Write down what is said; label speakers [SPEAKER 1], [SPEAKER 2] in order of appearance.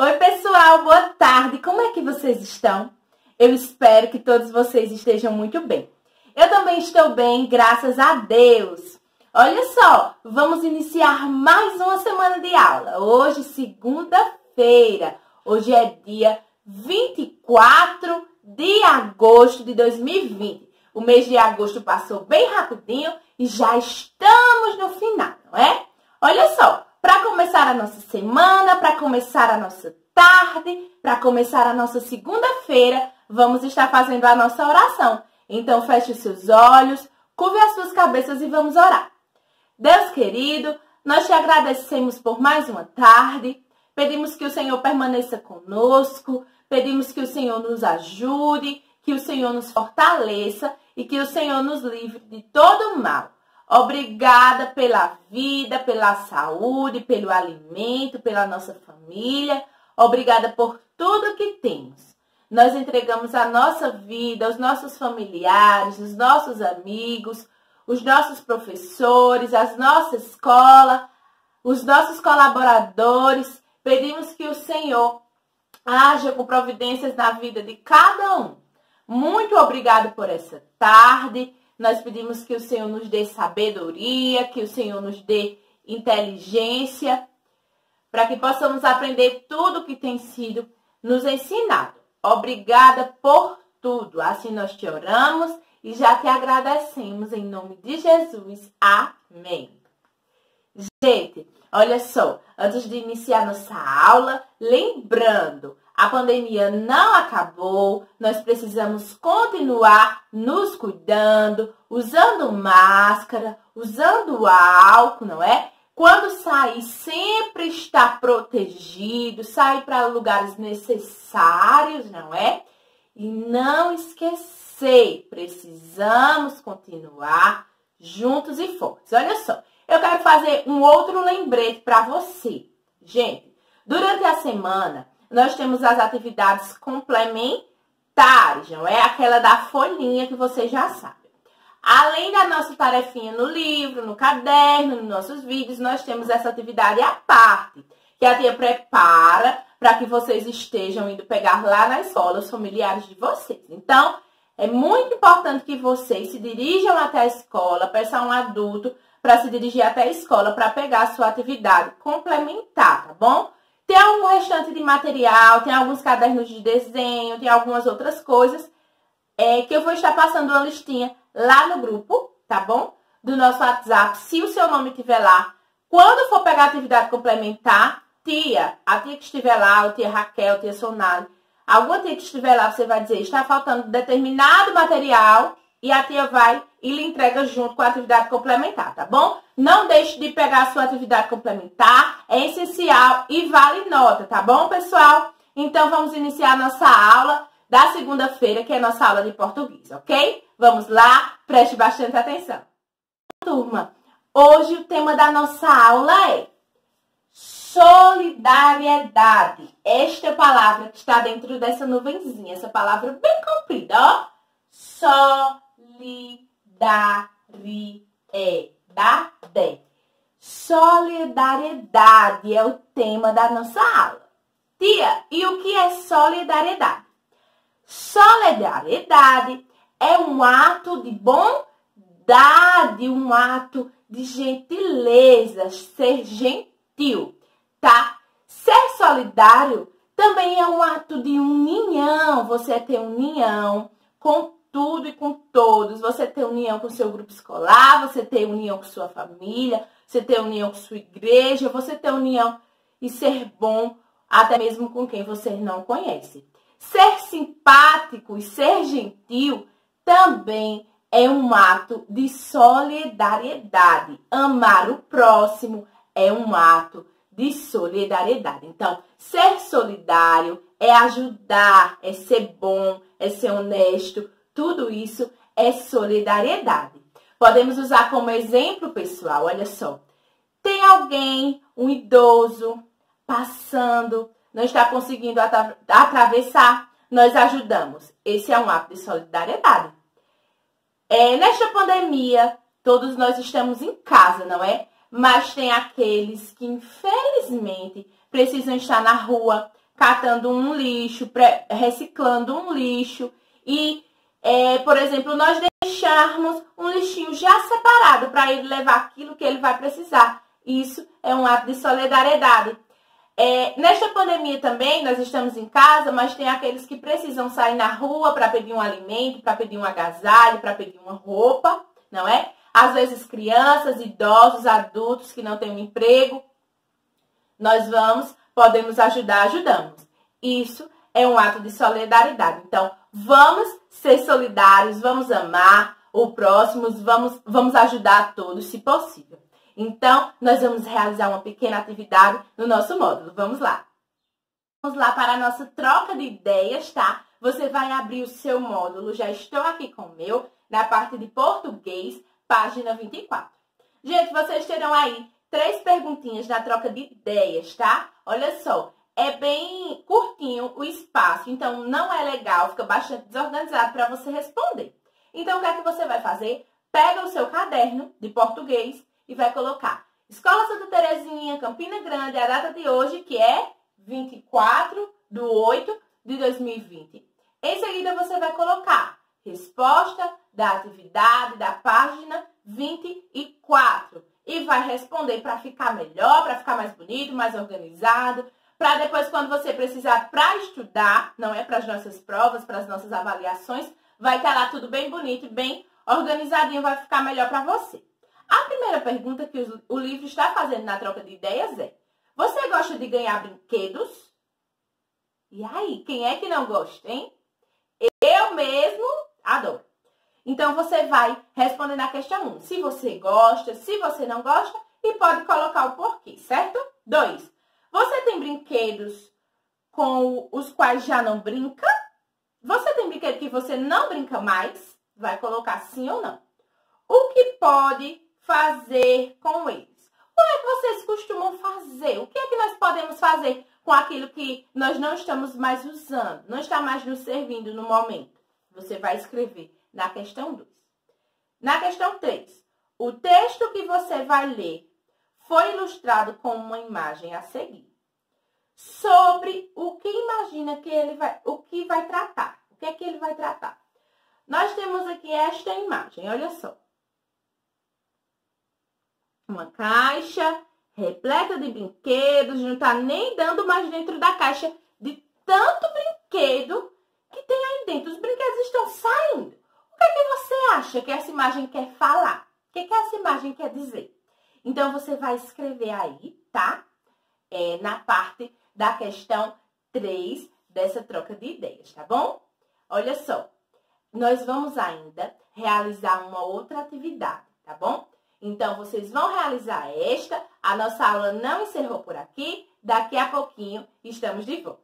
[SPEAKER 1] Oi, pessoal, boa tarde. Como é que vocês estão? Eu espero que todos vocês estejam muito bem. Eu também estou bem, graças a Deus. Olha só, vamos iniciar mais uma semana de aula. Hoje, segunda-feira. Hoje é dia 24 de agosto de 2020. O mês de agosto passou bem rapidinho e já estamos no final, não é? Olha só, para começar a nossa semana, para começar a nossa tarde, para começar a nossa segunda-feira, vamos estar fazendo a nossa oração. Então feche os seus olhos, curve as suas cabeças e vamos orar. Deus querido, nós te agradecemos por mais uma tarde. Pedimos que o Senhor permaneça conosco, pedimos que o Senhor nos ajude, que o Senhor nos fortaleça e que o Senhor nos livre de todo mal. Obrigada pela vida, pela saúde, pelo alimento, pela nossa família. Obrigada por tudo que temos. Nós entregamos a nossa vida, os nossos familiares, os nossos amigos, os nossos professores, a nossa escola, os nossos colaboradores. Pedimos que o Senhor haja com providências na vida de cada um. Muito obrigado por essa tarde. Nós pedimos que o Senhor nos dê sabedoria, que o Senhor nos dê inteligência, para que possamos aprender tudo que tem sido nos ensinado. Obrigada por tudo. Assim nós te oramos e já te agradecemos em nome de Jesus. Amém. Gente, olha só, antes de iniciar nossa aula, lembrando, a pandemia não acabou, nós precisamos continuar nos cuidando, usando máscara, usando álcool, não é? Quando sair, sempre estar protegido, sair para lugares necessários, não é? E não esquecer, precisamos continuar juntos e fortes. Olha só, eu quero fazer um outro lembrete para você. Gente, durante a semana, nós temos as atividades complementares, não é? Aquela da folhinha que você já sabe. Além da nossa tarefinha no livro, no caderno, nos nossos vídeos, nós temos essa atividade à parte, que a tia prepara para que vocês estejam indo pegar lá na escola os familiares de vocês. Então, é muito importante que vocês se dirijam até a escola, peçam um adulto para se dirigir até a escola para pegar a sua atividade complementar, tá bom? Tem algum restante de material, tem alguns cadernos de desenho, tem algumas outras coisas é, que eu vou estar passando uma listinha lá no grupo, tá bom? Do nosso WhatsApp, se o seu nome estiver lá. Quando for pegar atividade complementar, tia, a tia que estiver lá, o tia Raquel, tia Sonali, alguma tia que estiver lá, você vai dizer, está faltando determinado material e a tia vai e lhe entrega junto com a atividade complementar, tá bom? Não deixe de pegar a sua atividade complementar, é essencial e vale nota, tá bom, pessoal? Então, vamos iniciar a nossa aula da segunda-feira, que é nossa aula de português, ok? Vamos lá, preste bastante atenção. Turma, hoje o tema da nossa aula é solidariedade. Esta palavra que está dentro dessa nuvenzinha, essa palavra bem comprida, ó. Solidariedade. Solidariedade é o tema da nossa aula. Tia, e o que é solidariedade? Solidariedade é um ato de bondade, um ato de gentileza, ser gentil, tá? Ser solidário também é um ato de união, você ter união com tudo e com todos, você ter união com seu grupo escolar, você ter união com sua família, você ter união com sua igreja, você ter união e ser bom até mesmo com quem você não conhece. Ser simpático e ser gentil também é um ato de solidariedade. Amar o próximo é um ato de solidariedade. Então, ser solidário é ajudar, é ser bom, é ser honesto. Tudo isso é solidariedade. Podemos usar como exemplo, pessoal, olha só. Tem alguém, um idoso, passando, não está conseguindo atra atravessar, nós ajudamos. Esse é um ato de solidariedade. É, nesta pandemia, todos nós estamos em casa, não é? Mas tem aqueles que, infelizmente, precisam estar na rua, catando um lixo, reciclando um lixo e, é, por exemplo, nós deixarmos um lixinho já separado para ele levar aquilo que ele vai precisar. Isso é um ato de solidariedade. É, nesta pandemia também, nós estamos em casa, mas tem aqueles que precisam sair na rua para pedir um alimento, para pedir um agasalho, para pedir uma roupa, não é? Às vezes crianças, idosos, adultos que não têm um emprego. Nós vamos, podemos ajudar, ajudamos. Isso é um ato de solidariedade. Então, vamos ser solidários, vamos amar o próximo, vamos, vamos ajudar todos, se possível. Então, nós vamos realizar uma pequena atividade no nosso módulo. Vamos lá. Vamos lá para a nossa troca de ideias, tá? Você vai abrir o seu módulo, já estou aqui com o meu, na parte de português, página 24. Gente, vocês terão aí três perguntinhas na troca de ideias, tá? Olha só, é bem curtinho o espaço, então não é legal, fica bastante desorganizado para você responder. Então, o que é que você vai fazer? Pega o seu caderno de português e vai colocar Escola Santa Terezinha, Campina Grande, a data de hoje, que é 24 de 8 de 2020. Em seguida, você vai colocar resposta da atividade da página 24 e vai responder para ficar melhor, para ficar mais bonito, mais organizado, para depois, quando você precisar para estudar, não é para as nossas provas, para as nossas avaliações, vai estar lá tudo bem bonito, bem organizadinho, vai ficar melhor para você. A primeira pergunta que o livro está fazendo na troca de ideias é: Você gosta de ganhar brinquedos? E aí, quem é que não gosta, hein? Eu mesmo adoro. Então, você vai responder na questão 1. Se você gosta, se você não gosta, e pode colocar o porquê, certo? 2. Você tem brinquedos com os quais já não brinca? Você tem brinquedo que você não brinca mais? Vai colocar sim ou não. O que pode fazer com eles? O que é que vocês costumam fazer? O que é que nós podemos fazer com aquilo que nós não estamos mais usando, não está mais nos servindo no momento? Você vai escrever na questão 2. Na questão 3, o texto que você vai ler foi ilustrado com uma imagem a seguir. Sobre o que imagina que ele vai, o que vai tratar. O que é que ele vai tratar? Nós temos aqui esta imagem, olha só. Uma caixa repleta de brinquedos, não está nem dando mais dentro da caixa de tanto brinquedo que tem aí dentro. Os brinquedos estão saindo. O que é que você acha que essa imagem quer falar? O que, é que essa imagem quer dizer? Então, você vai escrever aí, tá? É, na parte da questão 3 dessa troca de ideias, tá bom? Olha só, nós vamos ainda realizar uma outra atividade, tá bom? Então, vocês vão realizar esta. A nossa aula não encerrou por aqui. Daqui a pouquinho estamos de volta.